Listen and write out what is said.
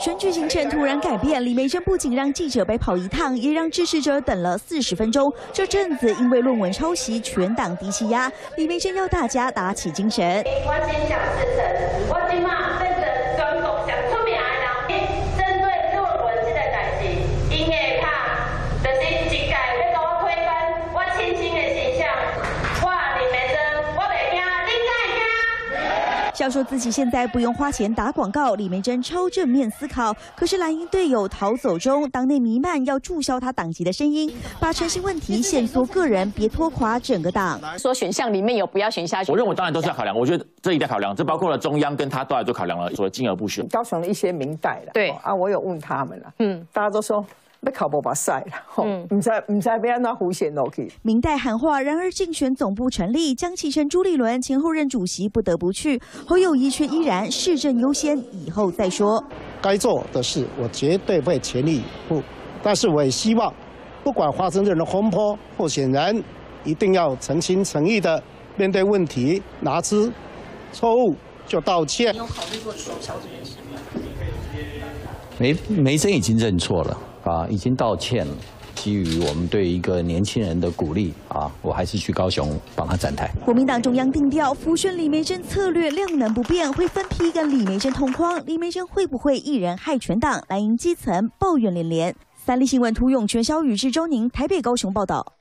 选举行程突然改变，李梅珍不仅让记者白跑一趟，也让支持者等了四十分钟。这阵子因为论文抄袭，全党低气压，李梅珍要大家打起精神。笑说自己现在不用花钱打广告，李梅珍超正面思考。可是蓝营队友逃走中，党内弥漫要注销他党籍的声音，把诚信问题限缩个人，别拖垮整个党。说选项里面有不要选下去，我认为当然都是要考量。我觉得这一定考量，这包括了中央跟他都要做考量了，所以进而不选。高雄的一些明代了，对啊，我有问他们了，嗯，大家都说。被考不把赛了，嗯，唔知唔知被安那胡选落去。明代喊话，然而竞选总部成立，江启臣、朱立伦前后任主席不得不去，侯友谊却依然市政优先，以后再说。该做的事，我绝对会全力以赴。但是我也希望，不管发生任何风波，候选人一定要诚心诚意的面对问题，拿出错误就道歉。你有考虑过取消这件事吗？梅梅珍已经认错了啊，已经道歉了。基于我们对一个年轻人的鼓励啊，我还是去高雄帮他站台。国民党中央定调，浮选李梅珍策略量能不变，会分批跟李梅珍同框。李梅珍会不会一人害全党？蓝营基层抱怨连连。三立新闻涂永全、肖宇智、周宁台北、高雄报道。